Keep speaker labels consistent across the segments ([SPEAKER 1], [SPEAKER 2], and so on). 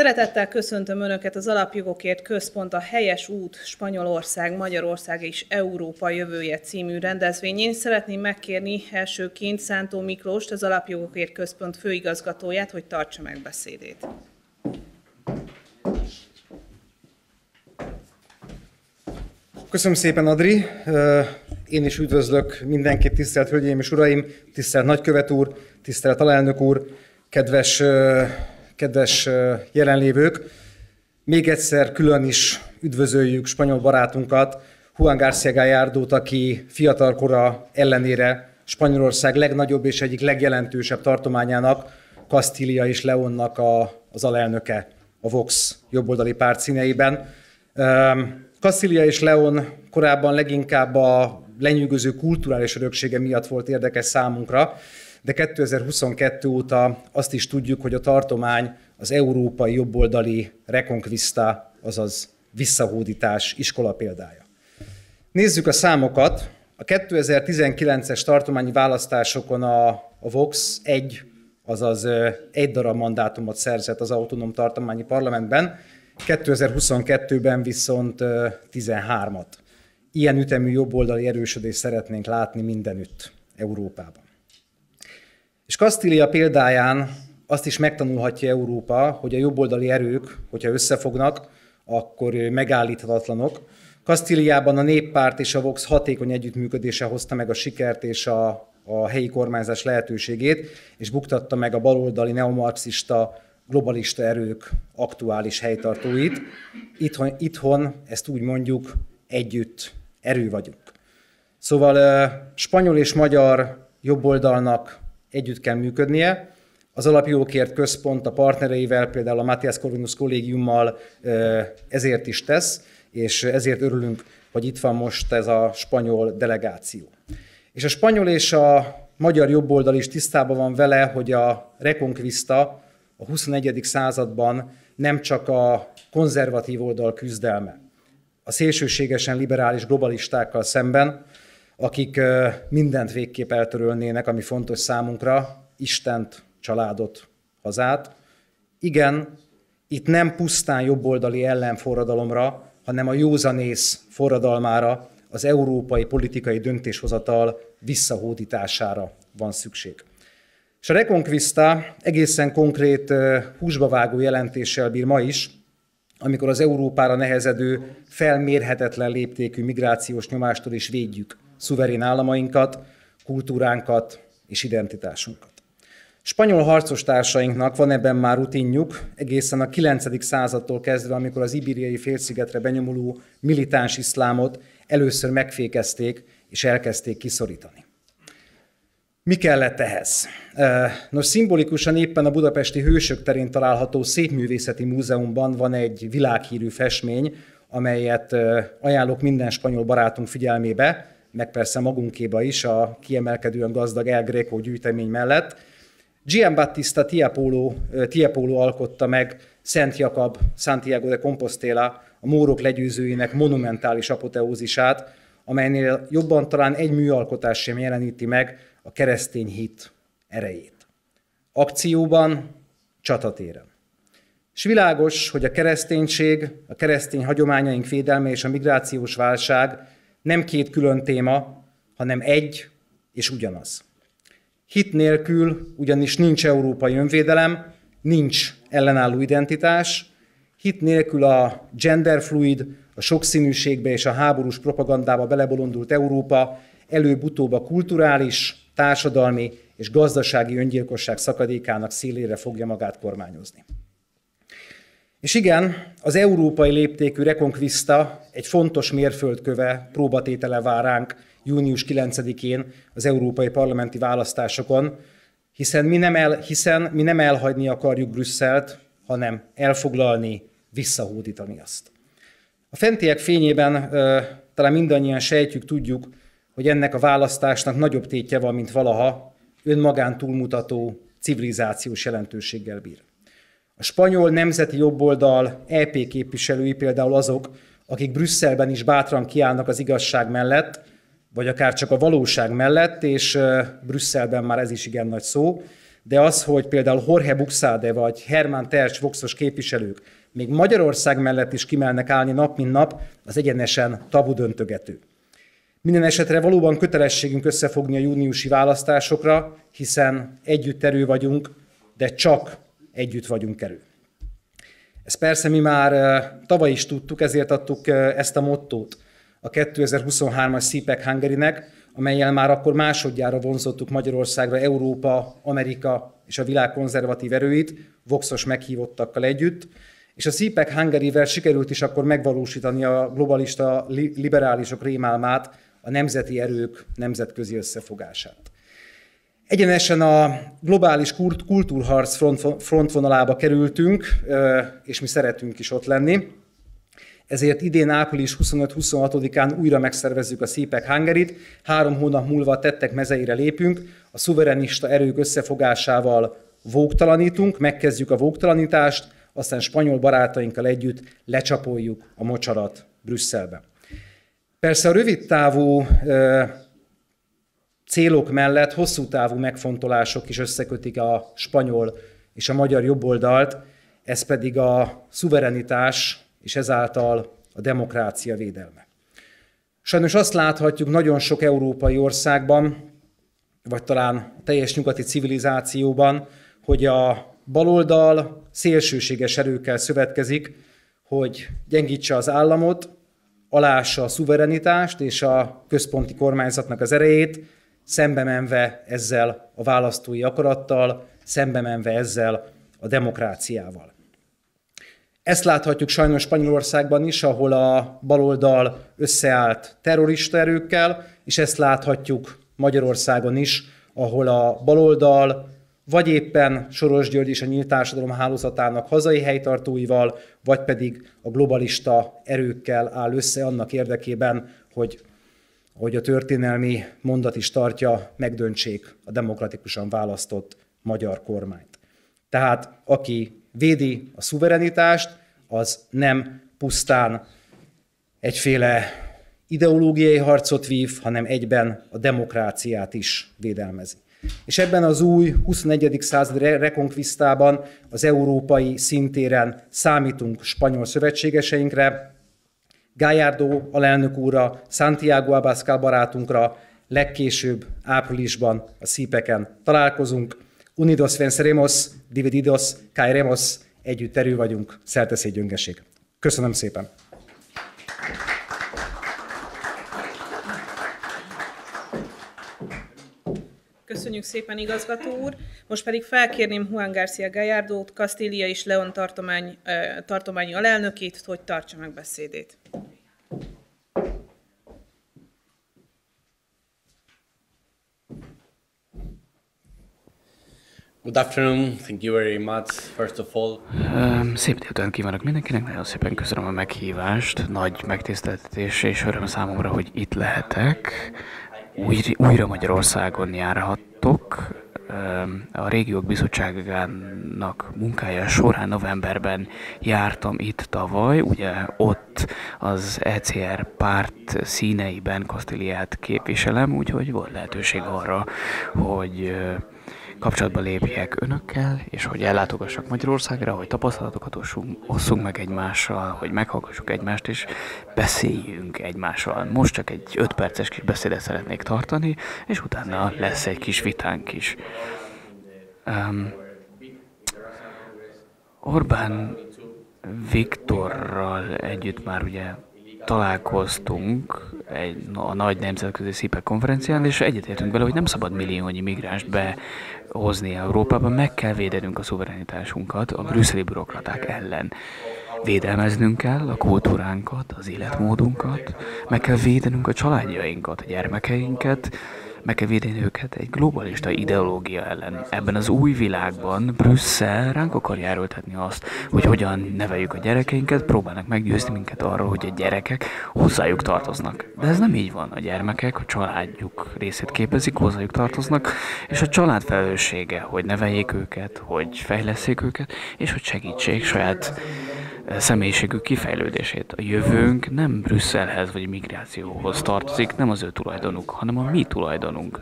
[SPEAKER 1] Szeretettel köszöntöm Önöket az Alapjogokért Központ a Helyes út Spanyolország, Magyarország és Európa jövője című rendezvényén. Szeretném megkérni elsőként Szántó Miklóst, az Alapjogokért Központ főigazgatóját, hogy tartsa meg beszédét.
[SPEAKER 2] Köszönöm szépen, Adri. Én is üdvözlök mindenkit, tisztelt Hölgyeim és Uraim, tisztelt Nagykövet úr, tisztelt Alelnök úr, kedves kedves jelenlévők! Még egyszer külön is üdvözöljük spanyol barátunkat, Juan García Gallardót, aki fiatalkora ellenére Spanyolország legnagyobb és egyik legjelentősebb tartományának, Kastília és Leonnak a, az alelnöke a Vox jobboldali párt színeiben. Kastília és Leon korábban leginkább a lenyűgöző kulturális öröksége miatt volt érdekes számunkra, de 2022 óta azt is tudjuk, hogy a tartomány az európai jobboldali rekonkvista, azaz visszahódítás iskola példája. Nézzük a számokat. A 2019-es tartományi választásokon a, a Vox egy, azaz egy darab mandátumot szerzett az autonóm tartományi parlamentben, 2022-ben viszont 13-at. Ilyen ütemű jobboldali erősödést szeretnénk látni mindenütt Európában. És Kastília példáján azt is megtanulhatja Európa, hogy a jobboldali erők, hogyha összefognak, akkor megállíthatatlanok. Kastíliában a néppárt és a Vox hatékony együttműködése hozta meg a sikert és a, a helyi kormányzás lehetőségét, és buktatta meg a baloldali neomarxista globalista erők aktuális helytartóit. Itthon, itthon ezt úgy mondjuk, együtt erő vagyunk. Szóval spanyol és magyar jobboldalnak együtt kell működnie. Az alapjogokért központ a partnereivel, például a Matthias Corvinus kollégiummal ezért is tesz, és ezért örülünk, hogy itt van most ez a spanyol delegáció. És a spanyol és a magyar jobboldal is tisztában van vele, hogy a reconquista a 21. században nem csak a konzervatív oldal küzdelme, a szélsőségesen liberális globalistákkal szemben, akik mindent végképp eltörölnének, ami fontos számunkra, Istent, családot, hazát. Igen, itt nem pusztán jobboldali ellenforradalomra, hanem a józanész forradalmára, az európai politikai döntéshozatal visszahódítására van szükség. És a Reconquista egészen konkrét húsba vágó jelentéssel bír ma is, amikor az Európára nehezedő, felmérhetetlen léptékű migrációs nyomástól is védjük szuverén államainkat, kultúránkat és identitásunkat. Spanyol harcos társainknak van ebben már rutinjuk, egészen a 9. századtól kezdve, amikor az ibériai félszigetre benyomuló militáns iszlámot először megfékezték és elkezdték kiszorítani. Mi kellett ehhez? Nos, szimbolikusan éppen a budapesti Hősök terén található Szépművészeti Múzeumban van egy világhírű festmény, amelyet ajánlok minden spanyol barátunk figyelmébe, meg persze magunkéba is a kiemelkedően gazdag El Greco gyűjtemény mellett. Giambattista Tiepolo, Tiepolo alkotta meg Szent Jakab, Santiago de Compostela, a mórok legyőzőinek monumentális apoteózisát, amelynél jobban talán egy műalkotás sem jeleníti meg a keresztény hit erejét. Akcióban, csatatéren. És világos, hogy a kereszténység, a keresztény hagyományaink védelme és a migrációs válság nem két külön téma, hanem egy és ugyanaz. Hit nélkül ugyanis nincs európai önvédelem, nincs ellenálló identitás, hit nélkül a genderfluid, a sokszínűségbe és a háborús propagandába belebolondult Európa előbb-utóbb a kulturális, társadalmi és gazdasági öngyilkosság szakadékának szélére fogja magát kormányozni. És igen, az európai léptékű rekonkvista egy fontos mérföldköve, próbatétele vár ránk június 9-én az európai parlamenti választásokon, hiszen mi nem, el, hiszen mi nem elhagyni akarjuk Brüsszelt, hanem elfoglalni, visszahódítani azt. A fentiek fényében ö, talán mindannyian sejtjük, tudjuk, hogy ennek a választásnak nagyobb tétje van, mint valaha, önmagán túlmutató civilizációs jelentőséggel bír. A spanyol nemzeti jobboldal EP képviselői például azok, akik Brüsszelben is bátran kiállnak az igazság mellett, vagy akár csak a valóság mellett, és Brüsszelben már ez is igen nagy szó, de az, hogy például Jorge Buxade vagy Hermann Tercs voxos képviselők még Magyarország mellett is kimelnek állni nap mint nap, az egyenesen tabu döntögető. Minden esetre valóban kötelességünk összefogni a júniusi választásokra, hiszen együtt erő vagyunk, de csak együtt vagyunk erő. Ezt persze mi már tavaly is tudtuk, ezért adtuk ezt a mottót a 2023-as CPEC Hungary-nek, amelyel már akkor másodjára vonzottuk Magyarországra Európa, Amerika és a világ konzervatív erőit, voxos meghívottakkal együtt, és a CPEC Hungary-vel sikerült is akkor megvalósítani a globalista liberálisok rémálmát, a nemzeti erők nemzetközi összefogását. Egyenesen a globális kultúrharc frontvonalába kerültünk, és mi szeretünk is ott lenni. Ezért idén április 25-26-án újra megszervezzük a CPEC Hungaryt, három hónap múlva tettek mezeire lépünk, a szuverenista erők összefogásával vógtalanítunk, megkezdjük a vógtalanítást, aztán spanyol barátainkkal együtt lecsapoljuk a mocsarat Brüsszelbe. Persze a rövid távú célok mellett hosszú távú megfontolások is összekötik a spanyol és a magyar jobboldalt, ez pedig a szuverenitás és ezáltal a demokrácia védelme. Sajnos azt láthatjuk nagyon sok európai országban, vagy talán teljes nyugati civilizációban, hogy a baloldal szélsőséges erőkkel szövetkezik, hogy gyengítse az államot, alássa a szuverenitást és a központi kormányzatnak az erejét, szembe menve ezzel a választói akarattal, szembe menve ezzel a demokráciával. Ezt láthatjuk sajnos Spanyolországban is, ahol a baloldal összeállt terrorista erőkkel, és ezt láthatjuk Magyarországon is, ahol a baloldal vagy éppen Soros György és a Nyílt Társadalom hálózatának hazai helytartóival, vagy pedig a globalista erőkkel áll össze annak érdekében, hogy hogy a történelmi mondat is tartja, megdöntsék a demokratikusan választott magyar kormányt. Tehát aki védi a szuverenitást, az nem pusztán egyféle ideológiai harcot vív, hanem egyben a demokráciát is védelmezi. És ebben az új 21. század rekonkvisztában az európai szintéren számítunk spanyol szövetségeseinkre, Gájárdó alelnök úrra, Santiago Abascal barátunkra, legkésőbb áprilisban a szípeken találkozunk. Unidos venceremos, divididos caeremos, együtt erő vagyunk, szerteszély gyöngeség. Köszönöm szépen!
[SPEAKER 1] Köszönjük szépen, igazgató úr. Most pedig felkérném Juan García Gallardót, Kastília és Leon tartomány, tartományi alelnökét, hogy tartsa meg beszédét.
[SPEAKER 3] Good afternoon, thank you very much, first of all.
[SPEAKER 4] Szép délután kívánok mindenkinek, nagyon szépen köszönöm a meghívást, nagy megtiszteltetés és öröm számomra, hogy itt lehetek. Új, újra Magyarországon járhattok. A Régiók Bizottságának munkája során novemberben jártam itt tavaly, ugye ott az ECR párt színeiben Kasztiliát képviselem, úgyhogy volt lehetőség arra, hogy kapcsolatba lépjek önökkel, és hogy ellátogassak Magyarországra, hogy tapasztalatokat osszunk meg egymással, hogy meghallgassuk egymást, és beszéljünk egymással. Most csak egy 5 perces kis beszédet szeretnék tartani, és utána lesz egy kis vitánk is. Um, Orbán Viktorral együtt már ugye találkoztunk egy, a nagy nemzetközi szípek konferencián, és egyetértünk vele, hogy nem szabad milliónyi migránst behozni Európába, meg kell védenünk a szuverenitásunkat a brüsszeli bürokraták ellen. Védelmeznünk kell a kultúránkat, az életmódunkat, meg kell védenünk a családjainkat, a gyermekeinket, meg kell védeni őket egy globalista ideológia ellen. Ebben az új világban Brüsszel ránk akar járultatni azt, hogy hogyan neveljük a gyerekeinket, próbálnak meggyőzni minket arról, hogy a gyerekek hozzájuk tartoznak. De ez nem így van. A gyermekek a családjuk részét képezik, hozzájuk tartoznak, és a család felelőssége, hogy neveljék őket, hogy fejleszék őket, és hogy segítsék saját személyiségük kifejlődését. A jövőnk nem Brüsszelhez vagy migrációhoz tartozik, nem az ő tulajdonuk, hanem a mi tulajdonunk,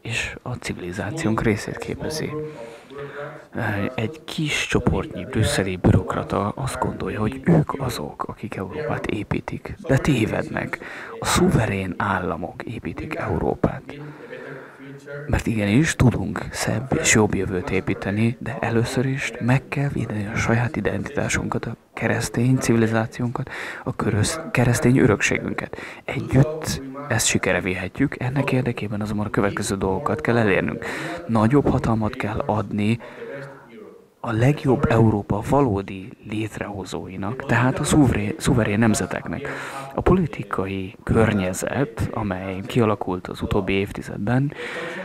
[SPEAKER 4] és a civilizációnk részét képezi. egy kis csoportnyi brüsszeli bürokrata azt gondolja, hogy ők azok, akik Európát építik. De tévednek. A szuverén államok építik Európát. Mert igenis tudunk szebb és jobb jövőt építeni, de először is meg kell védeni a saját identitásunkat, a keresztény civilizációnkat, a körös, keresztény örökségünket. Együtt ezt sikere vihetjük, ennek érdekében azonban a következő dolgokat kell elérnünk. Nagyobb hatalmat kell adni a legjobb Európa valódi létrehozóinak, tehát a szuverén, szuverén nemzeteknek. A politikai környezet, amely kialakult az utóbbi évtizedben,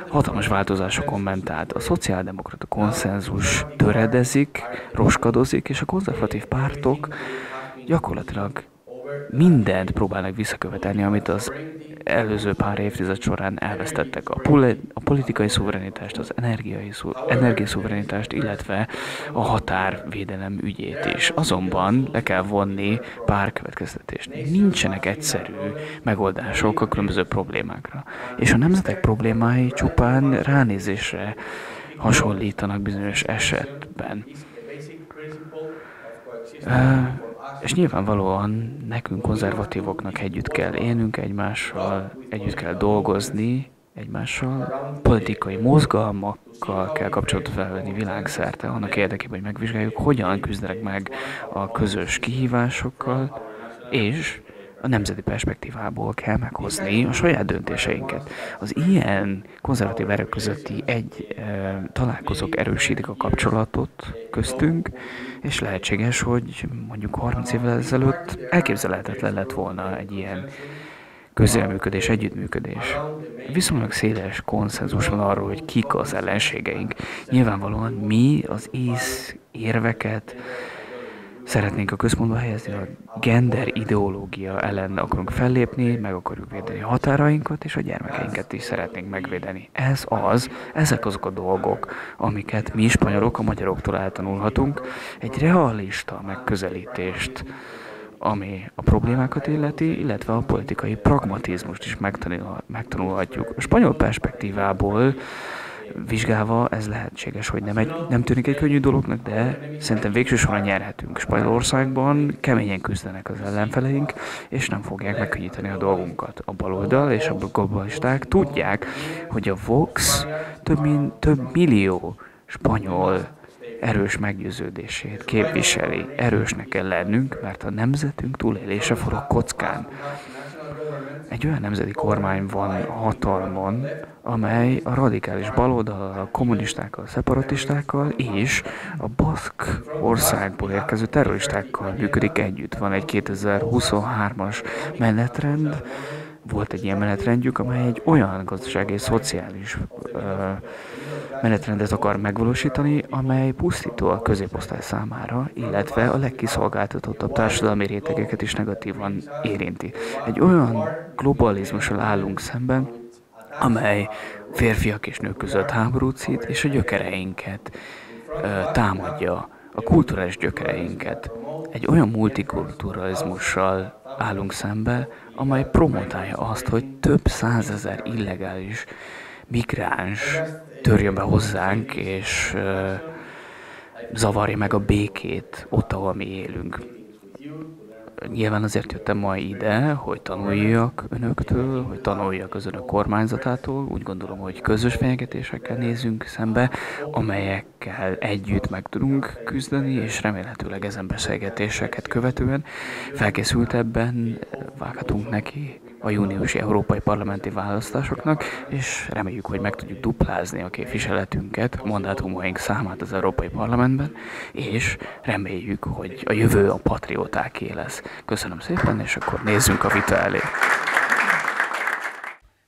[SPEAKER 4] hatalmas változásokon ment át. A szociáldemokrata konszenzus töredezik, roskadozik, és a konzervatív pártok gyakorlatilag mindent próbálnak visszakövetelni, amit az előző pár évtized során elvesztettek. A, poli- a politikai szuverenitást, az energiai szu- energiaszuverenitást, illetve a határvédelem ügyét is. Azonban le kell vonni pár következtetést. Nincsenek egyszerű megoldások a különböző problémákra. És a nemzetek problémái csupán ránézésre hasonlítanak bizonyos esetben. Uh, és nyilvánvalóan nekünk konzervatívoknak együtt kell élnünk egymással, együtt kell dolgozni egymással, politikai mozgalmakkal kell kapcsolatot felvenni világszerte, annak érdekében, hogy megvizsgáljuk, hogyan küzdenek meg a közös kihívásokkal, és a nemzeti perspektívából kell meghozni a saját döntéseinket. Az ilyen konzervatív erők közötti egy e, találkozók erősítik a kapcsolatot köztünk, és lehetséges, hogy mondjuk 30 évvel ezelőtt elképzelhetetlen lett volna egy ilyen közelműködés, együttműködés. Viszonylag széles konszenzus van arról, hogy kik az ellenségeink. Nyilvánvalóan mi az ész érveket, szeretnénk a központba helyezni, a gender ideológia ellen akarunk fellépni, meg akarjuk védeni a határainkat, és a gyermekeinket is szeretnénk megvédeni. Ez az, ezek azok a dolgok, amiket mi spanyolok a magyaroktól eltanulhatunk, egy realista megközelítést, ami a problémákat illeti, illetve a politikai pragmatizmust is megtanulhatjuk. A spanyol perspektívából vizsgálva ez lehetséges, hogy nem, egy, nem tűnik egy könnyű dolognak, de szerintem végső soron nyerhetünk. Spanyolországban keményen küzdenek az ellenfeleink, és nem fogják megkönnyíteni a dolgunkat. A baloldal és a globalisták tudják, hogy a Vox több, mint, több millió spanyol erős meggyőződését képviseli. Erősnek kell lennünk, mert a nemzetünk túlélése forog kockán. Egy olyan nemzeti kormány van hatalmon, amely a radikális baloldal, a kommunistákkal, a szeparatistákkal és a baszk országból érkező terroristákkal működik együtt. Van egy 2023-as menetrend, volt egy ilyen menetrendjük, amely egy olyan gazdasági és szociális uh, menetrendet akar megvalósítani, amely pusztító a középosztály számára, illetve a legkiszolgáltatottabb társadalmi rétegeket is negatívan érinti. Egy olyan globalizmussal állunk szemben, amely férfiak és nők között háborút szít, és a gyökereinket ö, támadja, a kulturális gyökereinket. Egy olyan multikulturalizmussal állunk szembe, amely promotálja azt, hogy több százezer illegális migráns törjön be hozzánk, és uh, zavarja meg a békét ott, ahol mi élünk. Nyilván azért jöttem ma ide, hogy tanuljak önöktől, hogy tanuljak az önök kormányzatától. Úgy gondolom, hogy közös fenyegetésekkel nézünk szembe, amelyekkel együtt meg tudunk küzdeni, és remélhetőleg ezen beszélgetéseket követően felkészültebben vághatunk neki a júniusi európai parlamenti választásoknak, és reméljük, hogy meg tudjuk duplázni a képviseletünket, mandátumaink számát az Európai Parlamentben, és reméljük, hogy a jövő a patriótáké lesz. Köszönöm szépen, és akkor nézzünk a vita elé.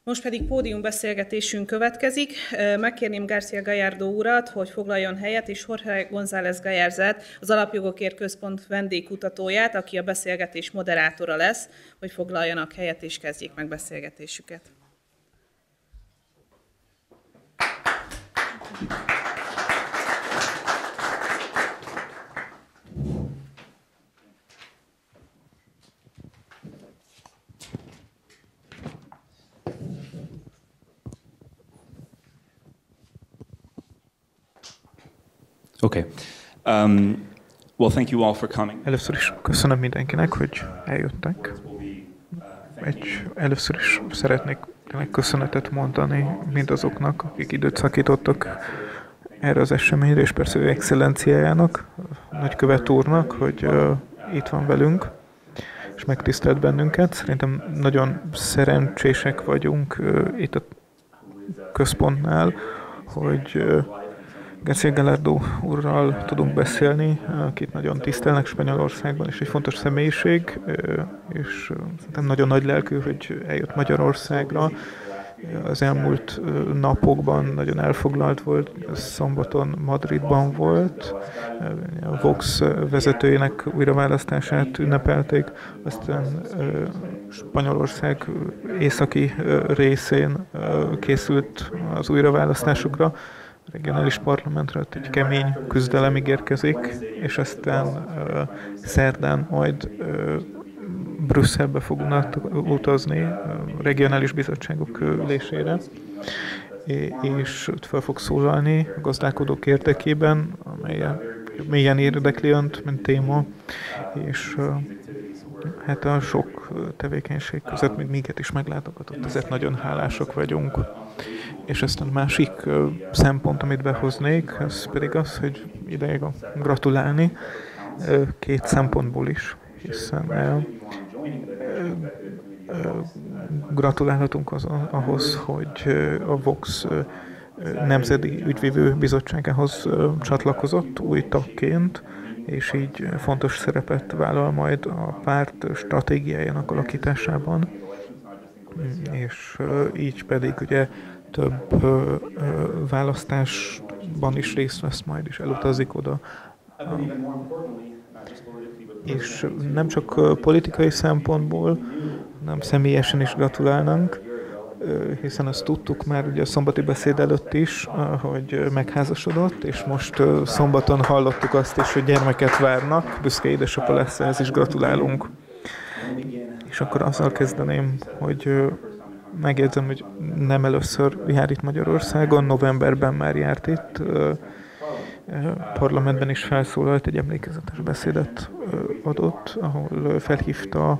[SPEAKER 1] Most pedig pódiumbeszélgetésünk következik. Megkérném García Gallardo urat, hogy foglaljon helyet, és Jorge González Gallárzát, az Alapjogokért Központ vendégkutatóját, aki a beszélgetés moderátora lesz, hogy foglaljanak helyet és kezdjék meg beszélgetésüket.
[SPEAKER 5] Okay. Um, well, thank you all for coming.
[SPEAKER 6] Először is köszönöm mindenkinek, hogy eljöttek. Egy, először is szeretnék tényleg köszönetet mondani mindazoknak, akik időt szakítottak erre az eseményre, és persze ő excellenciájának, nagykövet úrnak, hogy uh, itt van velünk, és megtisztelt bennünket. Szerintem nagyon szerencsések vagyunk uh, itt a központnál, hogy uh, García Galardo úrral tudunk beszélni, akit nagyon tisztelnek Spanyolországban, és egy fontos személyiség, és szerintem nagyon nagy lelkű, hogy eljött Magyarországra. Az elmúlt napokban nagyon elfoglalt volt, szombaton Madridban volt, a Vox vezetőjének újraválasztását ünnepelték, aztán Spanyolország északi részén készült az újraválasztásokra, regionális parlamentre ott egy kemény küzdelem ígérkezik, és aztán uh, szerdán majd uh, Brüsszelbe fognak utazni a regionális bizottságok ülésére, és ott fel fog szólalni a gazdálkodók érdekében, amely mélyen érdekli önt, mint téma, és uh, hát a sok tevékenység között még minket is meglátogatott, ezért nagyon hálások vagyunk. És aztán másik szempont, amit behoznék, ez pedig az, hogy ideig gratulálni két szempontból is, hiszen gratulálhatunk az, ahhoz, hogy a Vox Nemzeti Ügyvívő Bizottságához csatlakozott új tagként, és így fontos szerepet vállal majd a párt stratégiájának alakításában, és így pedig ugye több választásban is részt vesz majd, és elutazik oda. És nem csak politikai szempontból, hanem személyesen is gratulálnánk, hiszen azt tudtuk már ugye a szombati beszéd előtt is, hogy megházasodott, és most szombaton hallottuk azt is, hogy gyermeket várnak, büszke édesapa lesz, ehhez is gratulálunk. És akkor azzal kezdeném, hogy megjegyzem, hogy nem először jár itt Magyarországon, novemberben már járt itt, parlamentben is felszólalt, egy emlékezetes beszédet adott, ahol felhívta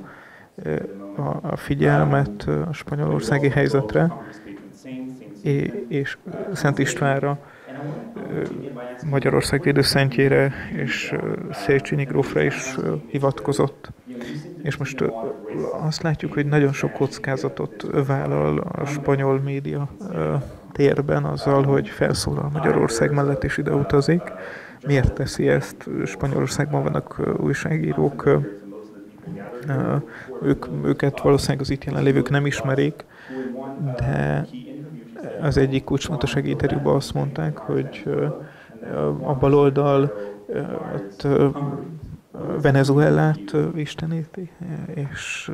[SPEAKER 6] a figyelmet a spanyolországi helyzetre, és Szent Istvánra, Magyarország védőszentjére és Széchenyi grófra is hivatkozott. És most azt látjuk, hogy nagyon sok kockázatot vállal a spanyol média térben azzal, hogy felszólal Magyarország mellett és ide utazik. Miért teszi ezt? Spanyolországban vannak újságírók, ők, őket valószínűleg az itt jelenlévők nem ismerik, de az egyik kulcsfontossági interjúban azt mondták, hogy a baloldal Venezuelát isteníti, és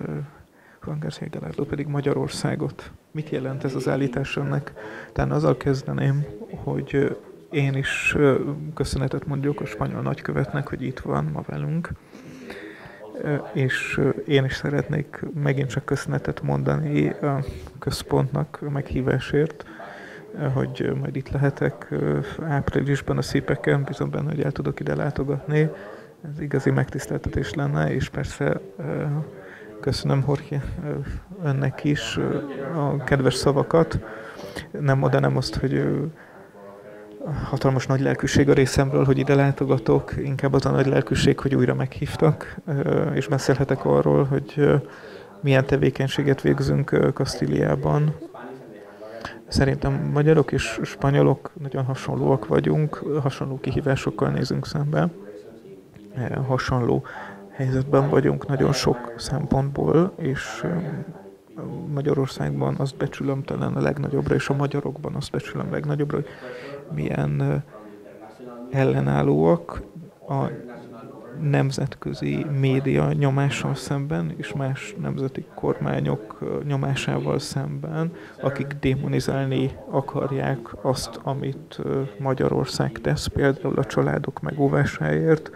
[SPEAKER 6] Juan García pedig Magyarországot. Mit jelent ez az állítás önnek? Tehát azzal kezdeném, hogy én is köszönetet mondjuk a spanyol nagykövetnek, hogy itt van ma velünk, és én is szeretnék megint csak köszönetet mondani a központnak a meghívásért, hogy majd itt lehetek áprilisban a szépeken, bizony benne, hogy el tudok ide látogatni. Ez igazi megtiszteltetés lenne, és persze köszönöm Jorge önnek is a kedves szavakat. Nem oda, nem azt, hogy hatalmas nagy lelkűség a részemről, hogy ide látogatok, inkább az a nagy lelkűség, hogy újra meghívtak, és beszélhetek arról, hogy milyen tevékenységet végzünk Kasztíliában. Szerintem magyarok és spanyolok nagyon hasonlóak vagyunk, hasonló kihívásokkal nézünk szembe, hasonló helyzetben vagyunk nagyon sok szempontból, és Magyarországban azt becsülöm talán a legnagyobbra, és a magyarokban azt becsülöm a legnagyobbra, hogy milyen ellenállóak a nemzetközi média nyomással szemben, és más nemzeti kormányok nyomásával szemben, akik démonizálni akarják azt, amit Magyarország tesz, például a családok megóvásáért,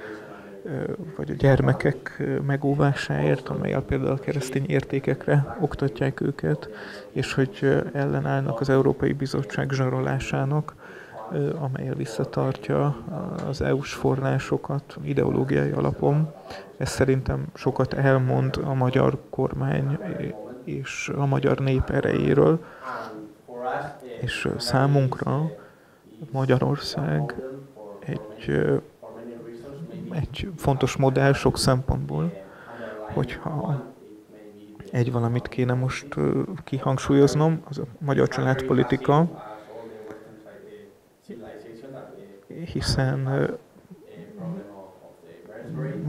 [SPEAKER 6] vagy a gyermekek megóvásáért, amelyel például a keresztény értékekre oktatják őket, és hogy ellenállnak az Európai Bizottság zsarolásának, amelyel visszatartja az EU-s forrásokat ideológiai alapon. Ez szerintem sokat elmond a magyar kormány és a magyar nép erejéről, és számunkra Magyarország egy, egy fontos modell sok szempontból, hogyha egy valamit kéne most kihangsúlyoznom, az a magyar családpolitika, hiszen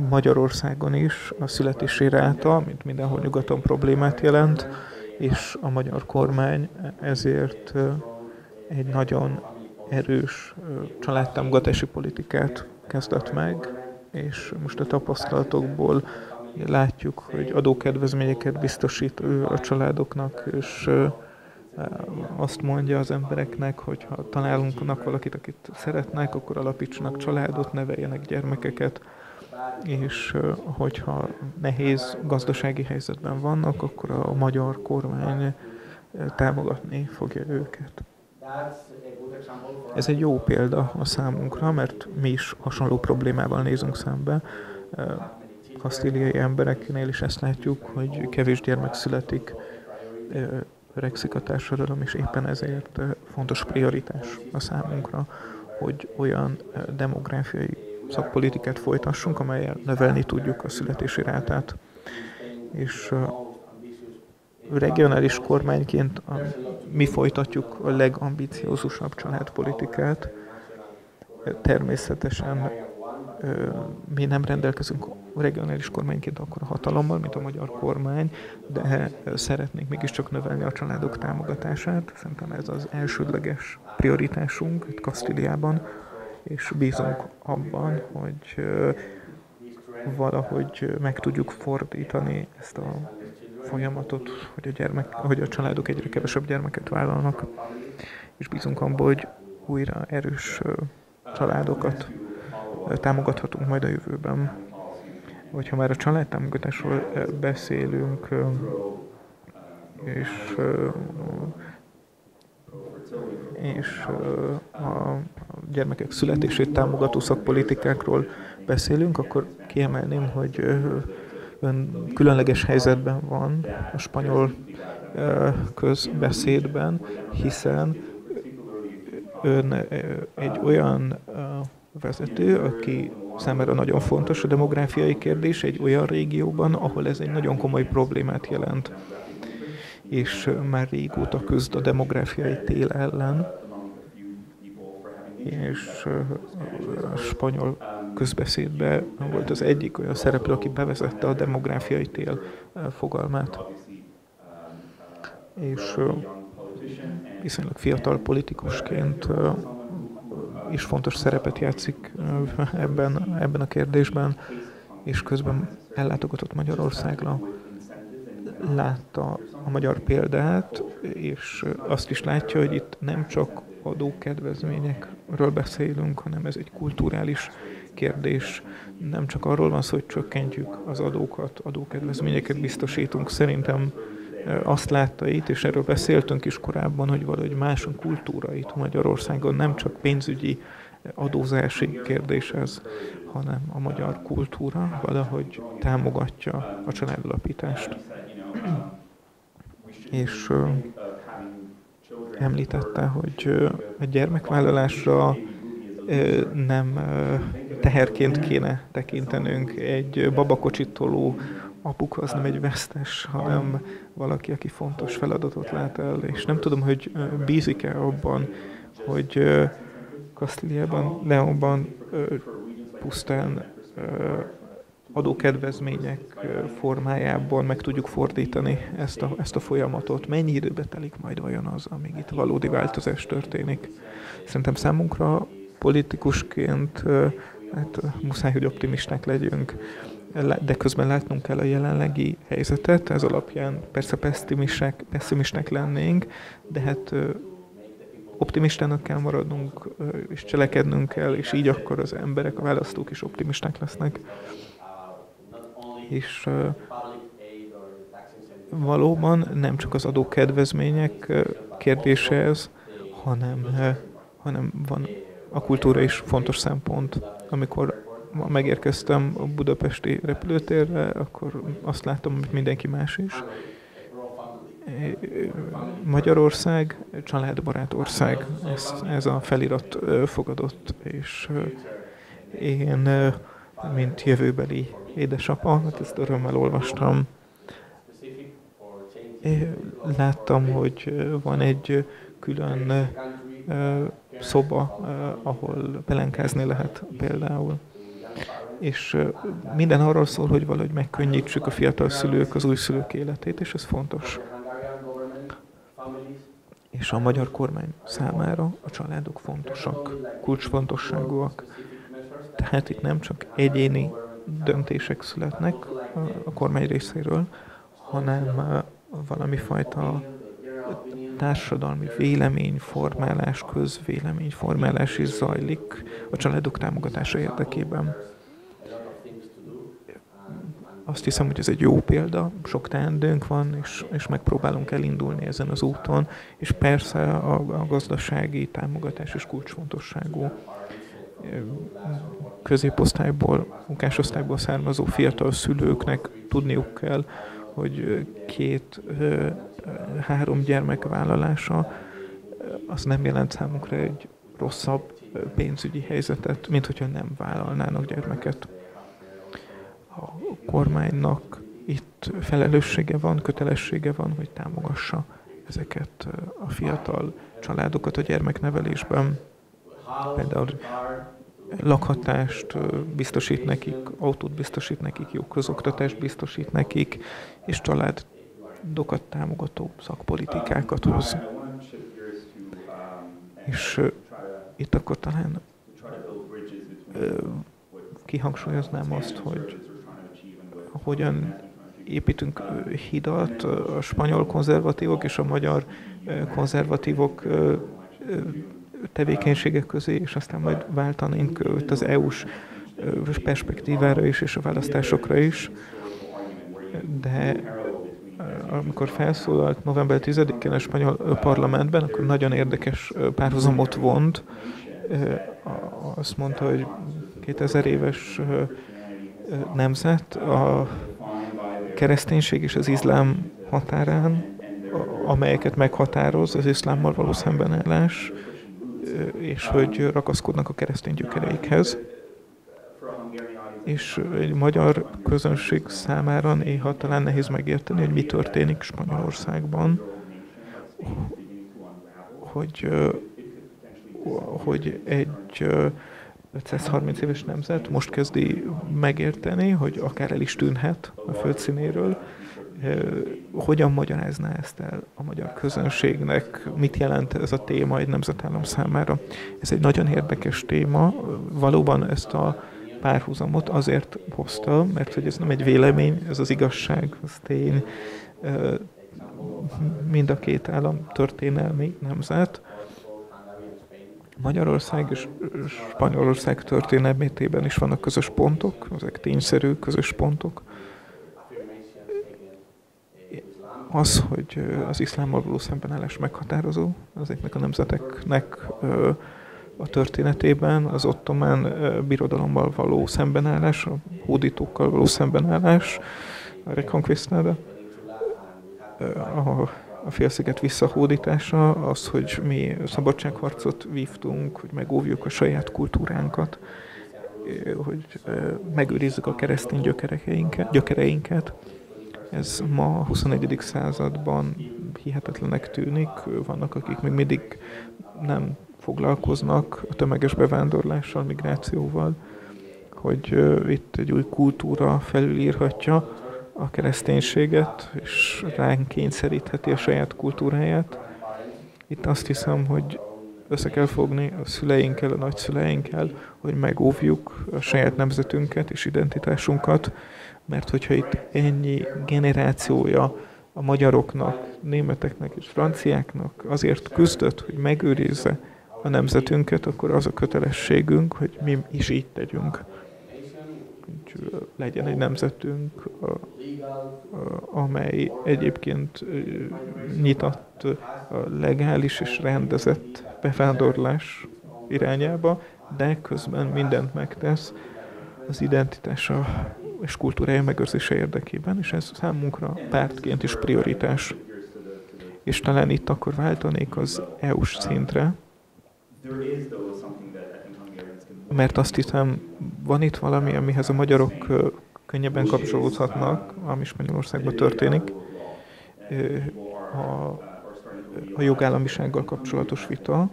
[SPEAKER 6] Magyarországon is a születési ráta, mint mindenhol nyugaton problémát jelent, és a magyar kormány ezért egy nagyon erős családtámogatási politikát kezdett meg, és most a tapasztalatokból látjuk, hogy adókedvezményeket biztosít ő a családoknak, és azt mondja az embereknek, hogy ha találunk valakit, akit szeretnek, akkor alapítsanak családot, neveljenek gyermekeket, és hogyha nehéz gazdasági helyzetben vannak, akkor a magyar kormány támogatni fogja őket. Ez egy jó példa a számunkra, mert mi is hasonló problémával nézünk szembe. Kasztíliai embereknél is ezt látjuk, hogy kevés gyermek születik, öregszik a társadalom, és éppen ezért fontos prioritás a számunkra, hogy olyan demográfiai szakpolitikát folytassunk, amelyel növelni tudjuk a születési rátát. És regionális kormányként a, mi folytatjuk a legambiciózusabb családpolitikát. Természetesen mi nem rendelkezünk regionális kormányként akkor a hatalommal, mint a magyar kormány, de szeretnénk mégiscsak növelni a családok támogatását. Szerintem ez az elsődleges prioritásunk itt Kasztíliában, és bízunk abban, hogy valahogy meg tudjuk fordítani ezt a folyamatot, hogy a, gyermek, hogy a családok egyre kevesebb gyermeket vállalnak, és bízunk abban, hogy újra erős családokat támogathatunk majd a jövőben. Vagy ha már a családtámogatásról beszélünk, és és a gyermekek születését támogató szakpolitikákról beszélünk, akkor kiemelném, hogy ön különleges helyzetben van a spanyol közbeszédben, hiszen ön egy olyan vezető, aki számára nagyon fontos a demográfiai kérdés egy olyan régióban, ahol ez egy nagyon komoly problémát jelent és már régóta küzd a demográfiai tél ellen, és a spanyol közbeszédben volt az egyik olyan szereplő, aki bevezette a demográfiai tél fogalmát. És viszonylag fiatal politikusként is fontos szerepet játszik ebben, ebben a kérdésben, és közben ellátogatott Magyarországra, látta a magyar példát, és azt is látja, hogy itt nem csak adókedvezményekről beszélünk, hanem ez egy kulturális kérdés. Nem csak arról van szó, hogy csökkentjük az adókat, adókedvezményeket biztosítunk. Szerintem azt látta itt, és erről beszéltünk is korábban, hogy valahogy máson kultúra itt Magyarországon nem csak pénzügyi adózási kérdés ez, hanem a magyar kultúra valahogy támogatja a családalapítást és említette, hogy a gyermekvállalásra nem teherként kéne tekintenünk. Egy babakocsit toló apuk az nem egy vesztes, hanem valaki, aki fontos feladatot lát el, és nem tudom, hogy bízik-e abban, hogy Kasztíliában, Leonban pusztán adókedvezmények formájában meg tudjuk fordítani ezt a, ezt a folyamatot. Mennyi időbe telik majd vajon az, amíg itt valódi változás történik? Szerintem számunkra politikusként hát, muszáj, hogy optimisták legyünk, de közben látnunk kell a jelenlegi helyzetet, ez alapján persze pessimisták, pessimisták lennénk, de hát optimistának kell maradnunk, és cselekednünk kell, és így akkor az emberek, a választók is optimisták lesznek és valóban nem csak az adókedvezmények kérdése ez, hanem, hanem van a kultúra is fontos szempont. Amikor megérkeztem a budapesti repülőtérre, akkor azt láttam, hogy mindenki más is. Magyarország családbarát ország, ez, ez a felirat fogadott, és én, mint jövőbeli édesapa, hát ezt örömmel olvastam, láttam, hogy van egy külön szoba, ahol pelenkázni lehet például. És minden arról szól, hogy valahogy megkönnyítsük a fiatal szülők, az újszülők életét, és ez fontos. És a magyar kormány számára a családok fontosak, kulcsfontosságúak. Tehát itt nem csak egyéni döntések születnek a kormány részéről, hanem valami fajta társadalmi véleményformálás, közvéleményformálás is zajlik a családok támogatása érdekében. Azt hiszem, hogy ez egy jó példa, sok teendőnk van, és, és megpróbálunk elindulni ezen az úton, és persze a, a gazdasági támogatás is kulcsfontosságú. Középosztályból, munkásosztályból származó fiatal szülőknek tudniuk kell, hogy két, három gyermek vállalása az nem jelent számukra egy rosszabb pénzügyi helyzetet, mint hogyha nem vállalnának gyermeket. Kormánynak itt felelőssége van, kötelessége van, hogy támogassa ezeket a fiatal családokat a gyermeknevelésben. Például lakhatást biztosít nekik, autót biztosít nekik, jó közoktatást biztosít nekik, és családokat támogató szakpolitikákat hoz. És itt akkor talán kihangsúlyoznám azt, hogy hogyan építünk hidat a spanyol konzervatívok és a magyar konzervatívok tevékenységek közé, és aztán majd váltanénk itt az EU-s perspektívára is, és a választásokra is. De amikor felszólalt november 10-én a spanyol parlamentben, akkor nagyon érdekes párhuzamot vont. Azt mondta, hogy 2000 éves nemzet a kereszténység és az iszlám határán, amelyeket meghatároz az iszlámmal való szembenállás, és hogy rakaszkodnak a keresztény gyökereikhez. És egy magyar közönség számára néha talán nehéz megérteni, hogy mi történik Spanyolországban, hogy, hogy egy 530 éves nemzet most kezdi megérteni, hogy akár el is tűnhet a földszínéről, hogyan magyarázná ezt el a magyar közönségnek, mit jelent ez a téma egy nemzetállam számára. Ez egy nagyon érdekes téma, valóban ezt a párhuzamot azért hozta, mert hogy ez nem egy vélemény, ez az igazság, az tény, mind a két állam történelmi nemzet. Magyarország és Spanyolország történelmétében is vannak közös pontok, ezek tényszerű közös pontok. Az, hogy az iszlámmal való szembenállás meghatározó ezeknek a nemzeteknek a történetében, az ottomán birodalommal való szembenállás, a hódítókkal való szembenállás, a reconquistada, a, a félsziget visszahódítása, az, hogy mi szabadságharcot vívtunk, hogy megóvjuk a saját kultúránkat, hogy megőrizzük a keresztény gyökereinket, gyökereinket ez ma a 21. században hihetetlenek tűnik. Vannak, akik még mindig nem foglalkoznak a tömeges bevándorlással, migrációval, hogy itt egy új kultúra felülírhatja a kereszténységet, és ránk kényszerítheti a saját kultúráját. Itt azt hiszem, hogy össze kell fogni a szüleinkkel, a nagyszüleinkkel, hogy megóvjuk a saját nemzetünket és identitásunkat, mert hogyha itt ennyi generációja a magyaroknak, németeknek és franciáknak azért küzdött, hogy megőrizze a nemzetünket, akkor az a kötelességünk, hogy mi is így tegyünk. Legyen egy nemzetünk, amely egyébként nyitott legális és rendezett bevándorlás irányába, de közben mindent megtesz az identitása és kultúrája megőrzése érdekében, és ez számunkra pártként is prioritás. És talán itt akkor váltanék az EU-s szintre, mert azt hiszem, van itt valami, amihez a magyarok könnyebben kapcsolódhatnak, ami Spanyolországban történik. A, a jogállamisággal kapcsolatos vita,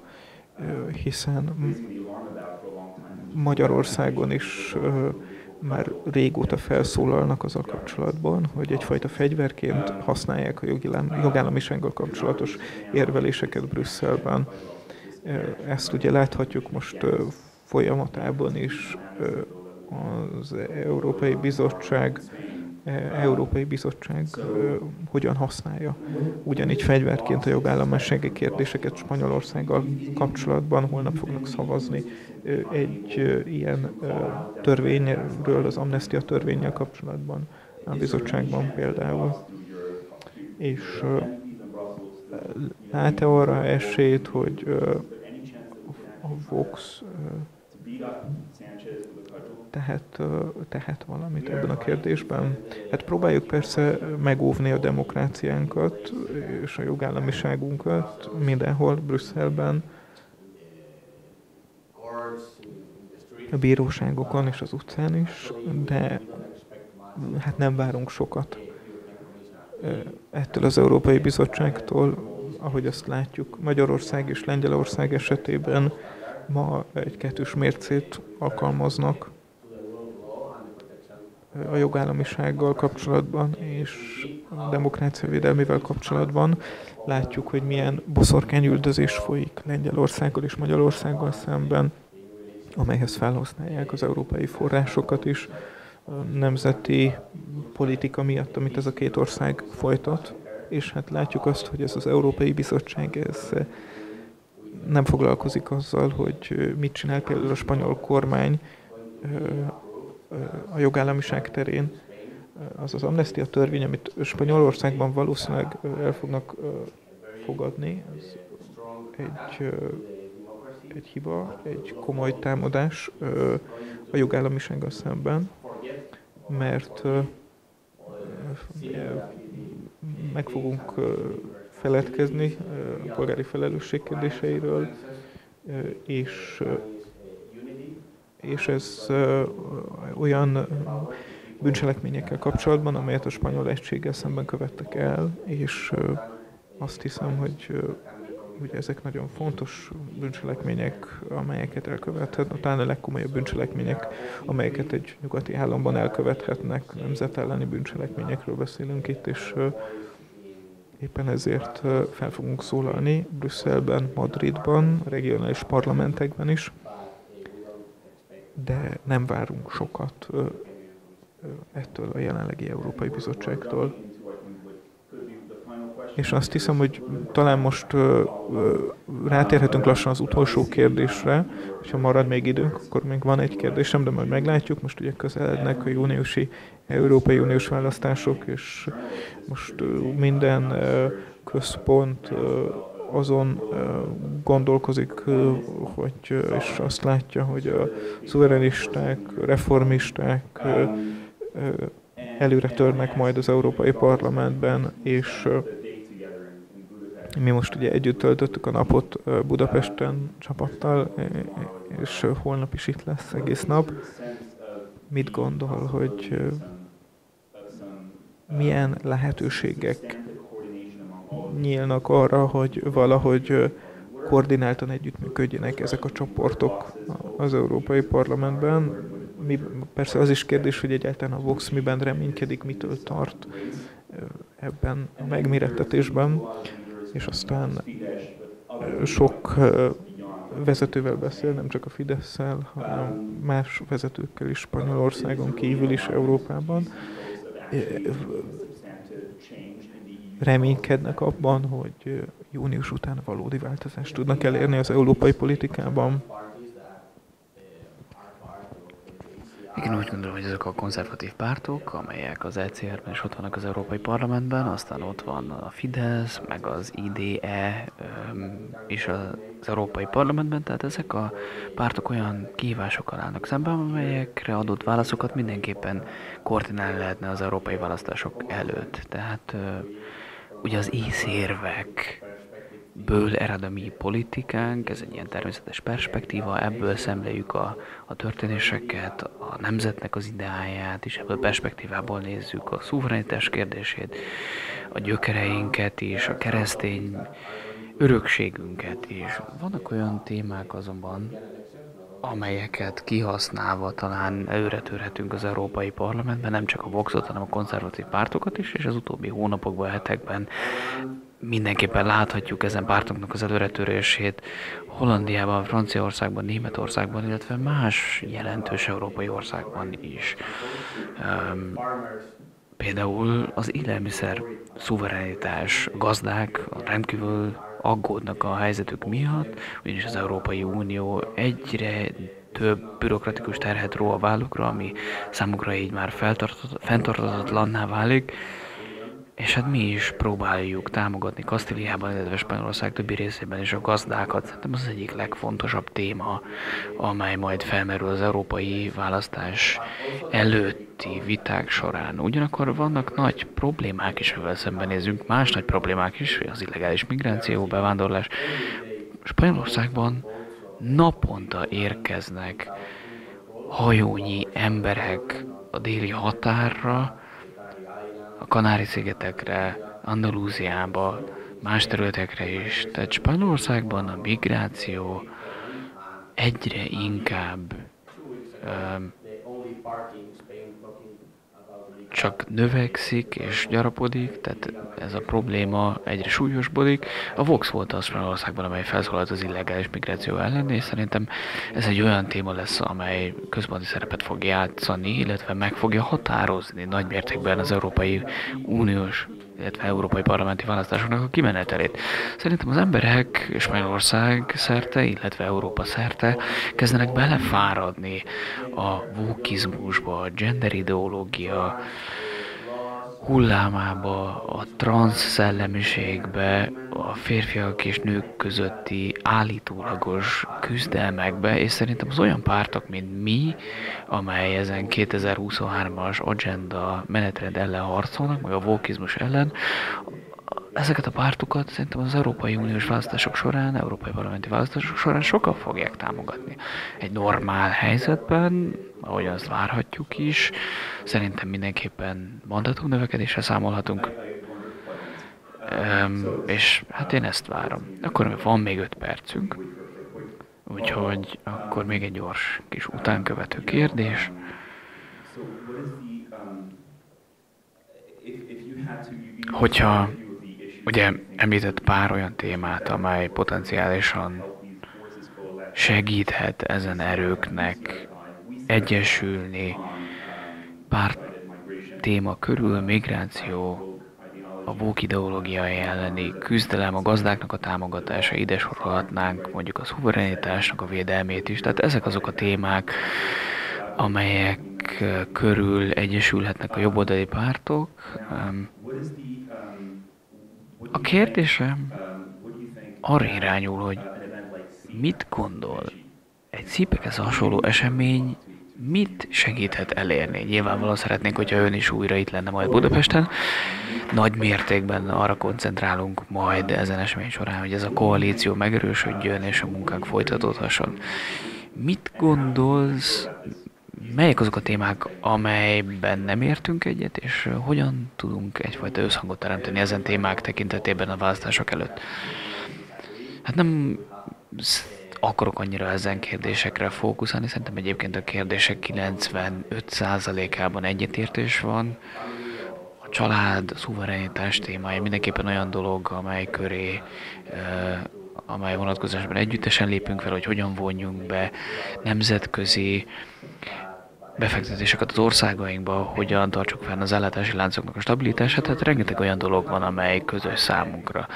[SPEAKER 6] hiszen Magyarországon is már régóta felszólalnak azzal kapcsolatban, hogy egyfajta fegyverként használják a jogállamisággal kapcsolatos érveléseket Brüsszelben. Ezt ugye láthatjuk most folyamatában is az Európai Bizottság Európai Bizottság hogyan használja ugyanígy fegyverként a jogállamisági kérdéseket Spanyolországgal kapcsolatban. Holnap fognak szavazni egy ilyen törvényről, az amnestia törvényel kapcsolatban a bizottságban például. És lát-e arra esélyt, hogy a Vox tehet, tehet valamit ebben a kérdésben? Hát próbáljuk persze megóvni a demokráciánkat és a jogállamiságunkat mindenhol Brüsszelben, a bíróságokon és az utcán is, de hát nem várunk sokat. Ettől az Európai Bizottságtól, ahogy azt látjuk Magyarország és Lengyelország esetében ma egy kettős mércét alkalmaznak a jogállamisággal kapcsolatban és a demokrácia védelmével kapcsolatban. Látjuk, hogy milyen boszorkányüldözés folyik Lengyelországgal és Magyarországgal szemben, amelyhez felhasználják az európai forrásokat is, nemzeti politika miatt, amit ez a két ország folytat. És hát látjuk azt, hogy ez az Európai Bizottság ez nem foglalkozik azzal, hogy mit csinál például a spanyol kormány a jogállamiság terén. Az az amnestia törvény, amit Spanyolországban valószínűleg el fognak fogadni, ez egy, egy hiba, egy komoly támadás a jogállamisággal szemben, mert meg fogunk feledkezni a polgári felelősség kérdéseiről, és, és ez olyan bűncselekményekkel kapcsolatban, amelyet a spanyol egységgel szemben követtek el, és azt hiszem, hogy ugye ezek nagyon fontos bűncselekmények, amelyeket elkövethet, talán a legkomolyabb bűncselekmények, amelyeket egy nyugati államban elkövethetnek, nemzetelleni bűncselekményekről beszélünk itt, és Éppen ezért fel fogunk szólalni Brüsszelben, Madridban, regionális parlamentekben is, de nem várunk sokat ettől a jelenlegi Európai Bizottságtól. És azt hiszem, hogy talán most rátérhetünk lassan az utolsó kérdésre, ha marad még időnk, akkor még van egy kérdésem, de majd meglátjuk. Most ugye közelednek a júniusi Európai Uniós választások, és most minden központ azon gondolkozik, hogy, és azt látja, hogy a szuverenisták, reformisták előre törnek majd az Európai Parlamentben, és mi most ugye együtt töltöttük a napot Budapesten csapattal, és holnap is itt lesz egész nap. Mit gondol, hogy milyen lehetőségek nyílnak arra, hogy valahogy koordináltan együttműködjenek ezek a csoportok az Európai Parlamentben. Mi, persze az is kérdés, hogy egyáltalán a Vox miben reménykedik, mitől tart ebben a megmérettetésben, és aztán sok vezetővel beszél, nem csak a fidesz hanem más vezetőkkel is Spanyolországon kívül is Európában reménykednek abban, hogy június után valódi változást tudnak elérni az európai politikában.
[SPEAKER 4] Igen, úgy gondolom, hogy ezek a konzervatív pártok, amelyek az ECR-ben is ott vannak az Európai Parlamentben, aztán ott van a Fidesz, meg az IDE és az Európai Parlamentben, tehát ezek a pártok olyan kihívásokkal állnak szemben, amelyekre adott válaszokat mindenképpen koordinálni lehetne az európai választások előtt. Tehát ugye az észérvek, ből ered a mi politikánk, ez egy ilyen természetes perspektíva, ebből szemléljük a, a történéseket, a nemzetnek az ideáját, és ebből a perspektívából nézzük a szuverenitás kérdését, a gyökereinket is, a keresztény örökségünket is. Vannak olyan témák azonban, amelyeket kihasználva talán előre törhetünk az Európai Parlamentben, nem csak a Voxot, hanem a konzervatív pártokat is, és az utóbbi hónapokban, hetekben mindenképpen láthatjuk ezen pártoknak az előretörését Hollandiában, Franciaországban, Németországban, illetve más jelentős európai országban is. Um, például az élelmiszer szuverenitás gazdák rendkívül aggódnak a helyzetük miatt, ugyanis az Európai Unió egyre több bürokratikus terhet ró a vállukra, ami számukra így már fenntartatatlanná válik, és hát mi is próbáljuk támogatni Kasztíliában, illetve Spanyolország többi részében is a gazdákat. Szerintem az egyik legfontosabb téma, amely majd felmerül az európai választás előtti viták során. Ugyanakkor vannak nagy problémák is, amivel szembenézünk, más nagy problémák is, az illegális migráció, bevándorlás. Spanyolországban naponta érkeznek hajónyi emberek a déli határra, a Kanári-szigetekre, Andalúziába, más területekre is. Tehát Spanyolországban a migráció egyre inkább um, csak növekszik és gyarapodik, tehát ez a probléma egyre súlyosbodik. A Vox volt az Spanyolországban, amely felszólalt az illegális migráció ellen, és szerintem ez egy olyan téma lesz, amely központi szerepet fog játszani, illetve meg fogja határozni nagy mértékben az Európai Uniós illetve európai parlamenti választásoknak a kimenetelét. Szerintem az emberek Spanyolország szerte, illetve Európa szerte kezdenek belefáradni a vókizmusba, a gender ideológia hullámába, a transz szellemiségbe, a férfiak és nők közötti állítólagos küzdelmekbe, és szerintem az olyan pártok, mint mi, amely ezen 2023-as agenda menetrend ellen harcolnak, meg a vókizmus ellen, ezeket a pártokat szerintem az Európai Uniós választások során, Európai Parlamenti választások során sokan fogják támogatni. Egy normál helyzetben, ahogy azt várhatjuk is, szerintem mindenképpen mandatum növekedésre számolhatunk. Um, és hát én ezt várom. Akkor van még 5 percünk, úgyhogy akkor még egy gyors kis utánkövető kérdés. Hogyha Ugye említett pár olyan témát, amely potenciálisan segíthet ezen erőknek egyesülni pár téma körül, migráció, a vók ideológiai elleni küzdelem, a gazdáknak a támogatása, ide sorolhatnánk mondjuk a szuverenitásnak a védelmét is. Tehát ezek azok a témák, amelyek körül egyesülhetnek a jobboldali pártok. A kérdésem arra irányul, hogy mit gondol egy szípekhez hasonló esemény mit segíthet elérni? Nyilvánvalóan szeretnénk, hogyha ön is újra itt lenne majd Budapesten. Nagy mértékben arra koncentrálunk majd ezen esemény során, hogy ez a koalíció megerősödjön és a munkánk folytatódhasson. Mit gondolsz, melyek azok a témák, amelyben nem értünk egyet, és hogyan tudunk egyfajta összhangot teremteni ezen témák tekintetében a választások előtt? Hát nem akarok annyira ezen kérdésekre fókuszálni, szerintem egyébként a kérdések 95%-ában egyetértés van. A család, a szuverenitás témája mindenképpen olyan dolog, amely köré amely vonatkozásban együttesen lépünk fel, hogy hogyan vonjunk be nemzetközi befektetéseket az országainkba, hogyan tartsuk fenn az ellátási láncoknak a stabilitását, tehát rengeteg olyan dolog van, amely közös számunkra.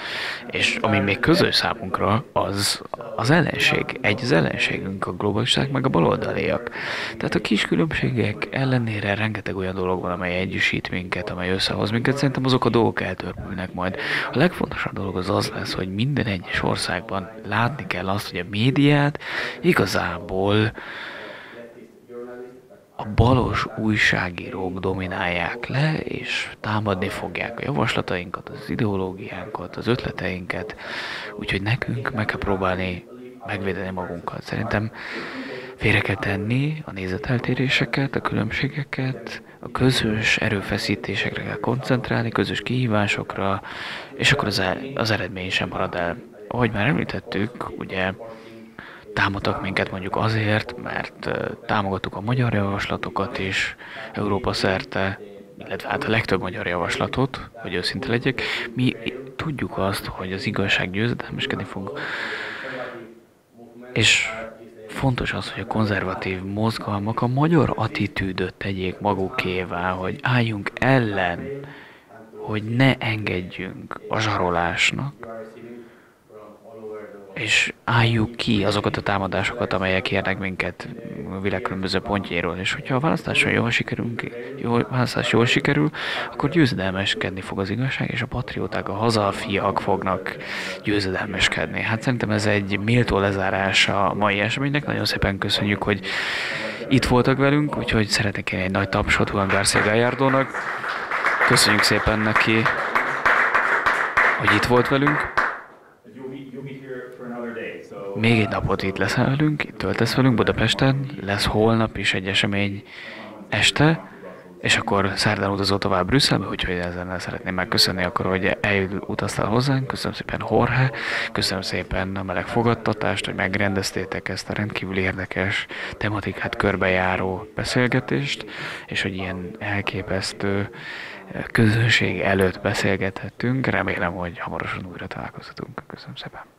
[SPEAKER 4] És ami még közös számunkra, az az ellenség. Egy az ellenségünk, a globalisták meg a baloldaliak. Tehát a kis különbségek ellenére rengeteg olyan dolog van, amely együsít minket, amely összehoz minket. Szerintem azok a dolgok eltörpülnek majd. A legfontosabb dolog az az lesz, hogy minden egyes országban látni kell azt, hogy a médiát igazából a balos újságírók dominálják le, és támadni fogják a javaslatainkat, az ideológiánkat, az ötleteinket, úgyhogy nekünk meg kell próbálni megvédeni magunkat. Szerintem félre kell tenni a nézeteltéréseket, a különbségeket, a közös erőfeszítésekre kell koncentrálni, közös kihívásokra, és akkor az, el, az eredmény sem marad el. Ahogy már említettük, ugye támadtak minket mondjuk azért, mert támogattuk a magyar javaslatokat is Európa szerte, illetve hát a legtöbb magyar javaslatot, hogy őszinte legyek. Mi tudjuk azt, hogy az igazság győzedelmeskedni fog, és fontos az, hogy a konzervatív mozgalmak a magyar attitűdöt tegyék magukévá, hogy álljunk ellen, hogy ne engedjünk a zsarolásnak, és álljuk ki azokat a támadásokat, amelyek érnek minket a világ különböző pontjéről, és hogyha a választáson jól sikerünk, jól, választás jól sikerül, akkor győzedelmeskedni fog az igazság, és a patrióták, a hazafiak fognak győzedelmeskedni. Hát szerintem ez egy méltó lezárás a mai eseménynek. Nagyon szépen köszönjük, hogy itt voltak velünk, úgyhogy szeretnék én egy nagy tapsot Juan García Gallardónak. Köszönjük szépen neki, hogy itt volt velünk. Még egy napot itt leszel velünk, itt töltesz velünk Budapesten, lesz holnap is egy esemény este, és akkor szerdán utazol tovább Brüsszelbe, úgyhogy ezzel szeretném megköszönni akkor, hogy utaztál hozzánk. Köszönöm szépen Jorge, köszönöm szépen a meleg fogadtatást, hogy megrendeztétek ezt a rendkívül érdekes tematikát körbejáró beszélgetést, és hogy ilyen elképesztő közönség előtt beszélgethettünk. Remélem, hogy hamarosan újra találkozhatunk. Köszönöm szépen.